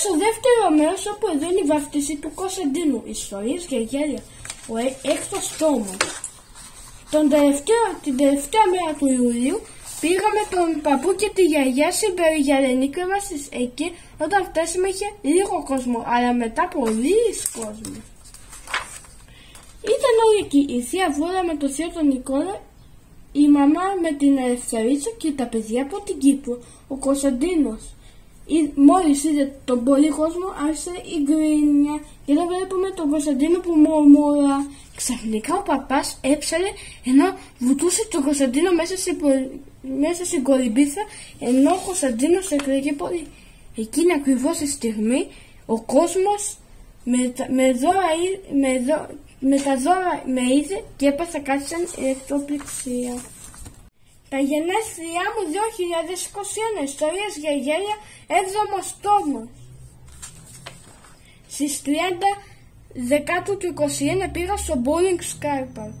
στο δεύτερο μέρος όπου εδώ είναι η βαφτίση του Κωνσταντίνου. Ιστορίες και γέλια. Ο ε- έκτος τόμος. Τον τελευταίο, την τελευταία μέρα του Ιουλίου πήγαμε τον παππού και τη γιαγιά στην περιγιαλενή κρεβασής. Εκεί όταν φτάσαμε είχε λίγο κόσμο, αλλά μετά πολύ κόσμο. Ήταν όλοι εκεί, η θεία Βούλα με το θείο τον Νικόλα, η μαμά με την Ελευθερίτσα και τα παιδιά από την Κύπρο, ο Κωνσταντίνος. Μόλις είδε τον πολύ κόσμο άρχισε η γκρίνια και εδώ βλέπουμε τον Κωνσταντίνο που μουρμούρα. Ξαφνικά ο παπάς έψαλε ενώ βουτούσε τον Κωνσταντίνο μέσα, σε, μέσα στην κολυμπήθα ενώ ο Κωνσταντίνος έκραγε πολύ. Εκείνη ακριβώς τη στιγμή ο κόσμος με, με, δώρα, με, δω, με τα δώρα με είδε και έπαθα κάτι σαν ηλεκτροπληξία. Τα γενέθλιά μου 2021 ιστορίες για γέλια 7ο τόμος. Στις 30 Δεκάτου του 21 πήγα στο Bowling Sky Park.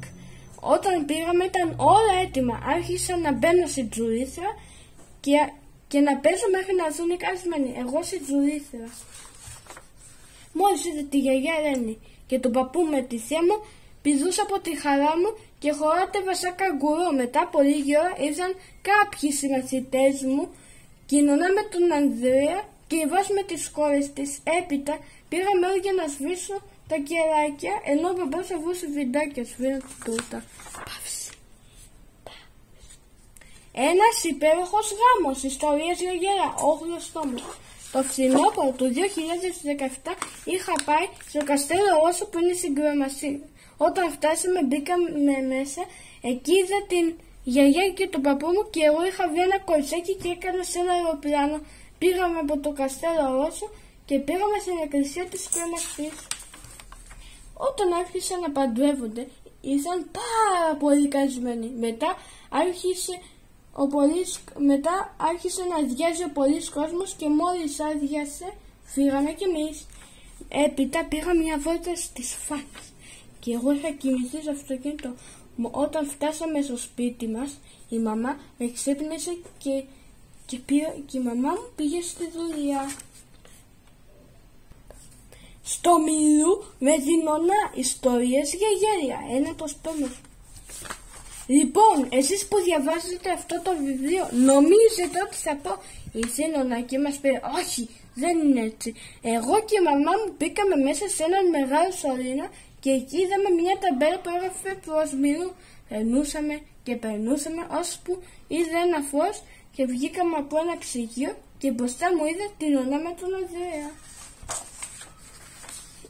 Όταν πήγαμε ήταν όλα έτοιμα. Άρχισα να μπαίνω στην τζουρίθρα και, και να παίζω μέχρι να δουν οι καλεσμένοι. Εγώ στην τζουρίθρα. Μόλις είδε τη γιαγιά Ελένη και τον παππού με τη θεία μου, πηδούσα από τη χαρά μου και χωράτευα σαν καγκουρό. Μετά από λίγη ώρα ήρθαν κάποιοι συμμαθητές μου, κοινωνά με τον Ανδρέα και η με τις κόρες της. Έπειτα πήγαμε όλοι για να σβήσω τα κεράκια, ενώ ο μπαμπάς εβούσε βιντάκια, σβήνω τούτα. Παύση. Ένας υπέροχος γάμος, ιστορίες για γέρα, όχλος τόμος. Το φθινόπωρο του 2017 είχα πάει στο καστέλο όσο που είναι στην Κρεμασία. Όταν φτάσαμε μπήκαμε μέσα, εκεί είδα την γιαγιά και τον παππού μου και εγώ είχα βγει ένα κορσάκι και έκανα σε ένα αεροπλάνο. Πήγαμε από το καστέλο Ρώσο και πήγαμε στην εκκλησία της Κρεμασίας. Όταν άρχισαν να παντρεύονται, ήρθαν πάρα πολύ καλεσμένοι. Μετά άρχισε ο πολύς, μετά άρχισε να αδειάζει ο πολλής κόσμος και μόλις άδειασε φύγαμε κι εμείς. Έπειτα πήγα μια βόλτα στις φάνες και εγώ είχα κοιμηθεί στο αυτοκίνητο. Όταν φτάσαμε στο σπίτι μας, η μαμά με ξύπνησε και, και, και η μαμά μου πήγε στη δουλειά. Στο Μιλού με νονά ιστορίες για γέλια. Ένα το στόμα Λοιπόν, εσείς που διαβάζετε αυτό το βιβλίο, νομίζετε ότι θα πω η Ζήνωνα και μας πει όχι, δεν είναι έτσι. Εγώ και η μαμά μου μπήκαμε μέσα σε έναν μεγάλο σωλήνα και εκεί είδαμε μια ταμπέλα που έγραφε προς Μιλού. Περνούσαμε και περνούσαμε ώσπου είδε ένα φως και βγήκαμε από ένα ψυγείο και μπροστά μου είδε την ονά με τον Ανδρέα.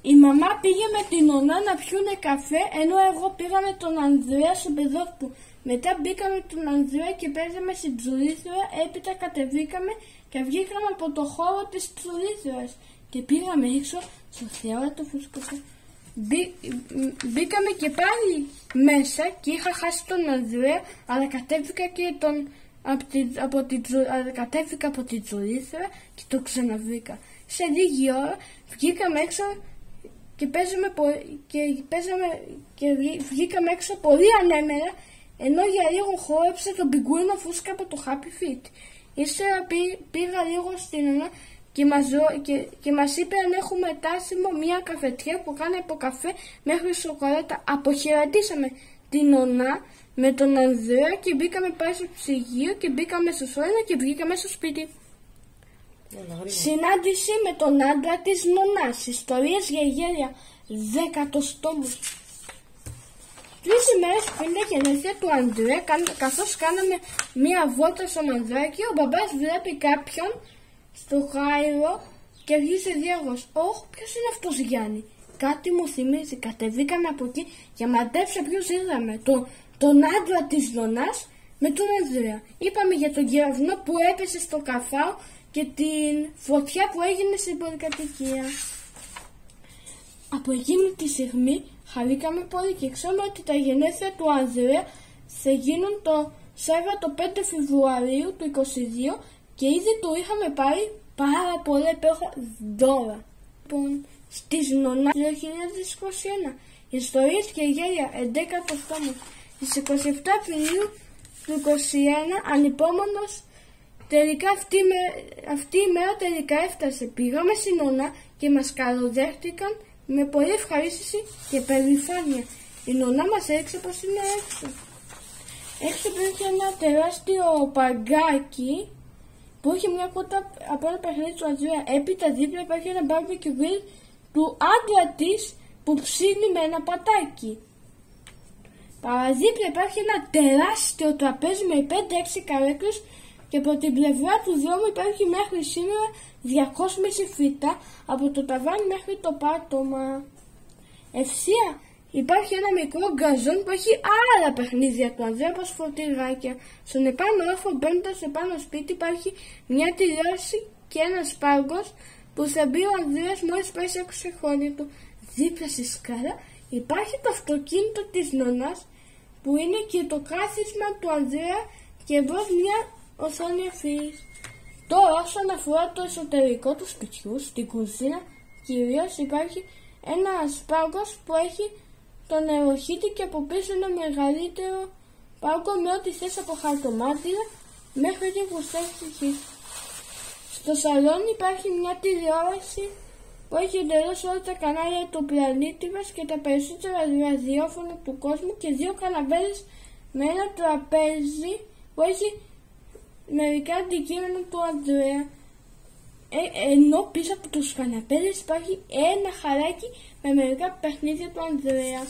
Η μαμά πήγε με την ονά να πιούνε καφέ ενώ εγώ πήγα με τον Ανδρέα στον παιδόκπου. Μετά μπήκαμε τον Ανδρέα και παίζαμε στην τζουρίθρα, έπειτα κατεβήκαμε και βγήκαμε από το χώρο της τζουρίθρας και πήγαμε έξω στο θεόρατο φουσκωτό. Μπή, μπήκαμε και πάλι μέσα και είχα χάσει τον Ανδρέα αλλά κατέβηκα και τον από τη, από τη, κατέβηκα από την τζουρίθρα και το ξαναβρήκα. Σε λίγη ώρα βγήκαμε έξω και, παίζαμε, και, παίζαμε, και βγήκαμε έξω πολύ ανέμερα ενώ για λίγο χόρεψε τον πιγκούνο φούσκα από το Happy Feet. Ύστερα πήγα λίγο στην ΕΝΑ και μας, και, και μας είπε αν έχουμε τάσιμο μια καφετιά που κάνει από καφέ μέχρι σοκολάτα. Αποχαιρετήσαμε την ΟΝΑ με τον Ανδρέα και μπήκαμε πάλι στο ψυγείο και μπήκαμε στο σώνα και βγήκαμε στο σπίτι. Συνάντηση με τον άντρα της νονάς. Ιστορίες για γέλια. Δέκατος τόμος. Τρεις ημέρες πριν τα γενέθλια του Ανδρέα, καθώς κάναμε μία βόλτα στο μανδράκι, ο μπαμπάς βλέπει κάποιον στο Χάιρο και βγήκε διάγος. Όχ, ποιος είναι αυτός Γιάννη; Κάτι μου θυμίζει. Κατεβήκαμε από εκεί για μαντέψα ποιος είδαμε. Τον, τον άντρα της νονάς με τον Ανδρέα. Είπαμε για τον κεραυνό που έπεσε στο καφάο και την φωτιά που έγινε στην πολυκατοικία. Από εκείνη τη στιγμή χαρήκαμε πολύ και ξέρουμε ότι τα γενέθλια του Ανδρέα θα γίνουν το Σάββατο 5 Φεβρουαρίου του 22 και ήδη του είχαμε πάρει πάρα πολλά υπέροχα δώρα. Λοιπόν, στις νονά 2021, ιστορίες και γέλια 11ο τόμος. Στις 27 Απριλίου του 21, ανυπόμονος τελικά αυτή, με, αυτή η μέρα τελικά έφτασε. Πήγαμε στην Νόνα και μας καλοδέχτηκαν με πολύ ευχαρίστηση και περηφάνεια. Η Νόνα μας έδειξε πως είναι έξω. Έξω υπήρχε ένα τεράστιο παγκάκι που είχε μια κότα από ένα παιχνίδι του Αντρέα. Έπειτα δίπλα υπάρχει ένα barbecue grill του άντρα της που ψήνει με ένα πατάκι. Παραδίπλα υπάρχει ένα τεράστιο τραπέζι με 5-6 καρέκλες και από την πλευρά του δρόμου υπάρχει μέχρι σήμερα 200 φύτα από το ταβάνι μέχρι το πάτωμα. Ευθεία υπάρχει ένα μικρό γκαζόν που έχει άλλα παιχνίδια του Ανδρέα όπως φωτιγάκια. Στον επάνω όροφο μπαίνοντας επάνω σπίτι υπάρχει μια τηλεόραση και ένας σπάργος που θα μπει ο Ανδρέας μόλις πάει σε χρόνια του. Δίπλα στη σκάλα υπάρχει το αυτοκίνητο της νονάς που είναι και το κάθισμα του Ανδρέα και εδώ μια οθόνη αφής. Τώρα όσον αφορά το εσωτερικό του σπιτιού, στην κουζίνα κυρίως υπάρχει ένας σπάγκος που έχει τον νεροχύτη και από πίσω ένα μεγαλύτερο πάγκο με ό,τι θες από χαρτομάτια μέχρι την κουστά Στο σαλόνι υπάρχει μια τηλεόραση που έχει εντελώς όλα τα κανάλια του πλανήτη μας και τα περισσότερα ραδιόφωνα του κόσμου και δύο καναπέδες με ένα τραπέζι που έχει μερικά αντικείμενα του Ανδρέα. Ε, ενώ πίσω από τους καναπέδες υπάρχει ένα χαράκι με μερικά παιχνίδια του Ανδρέα.